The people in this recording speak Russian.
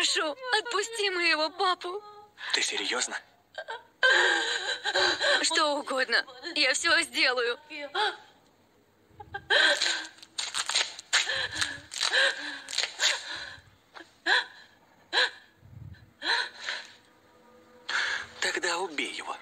Прошу, отпусти моего папу. Ты серьезно? Что угодно. Я все сделаю. Тогда убей его.